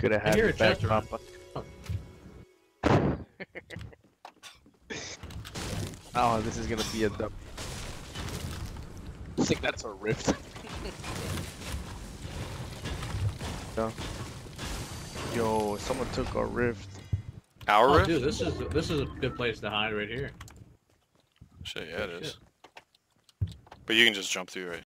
Could have had a back Oh, this is gonna be a dump. I think that's a rift. Yo. Someone took our rift. Our Oh, rift? dude, this is this is a good place to hide right here. Shit, yeah, it Shit. is. But you can just jump through, right?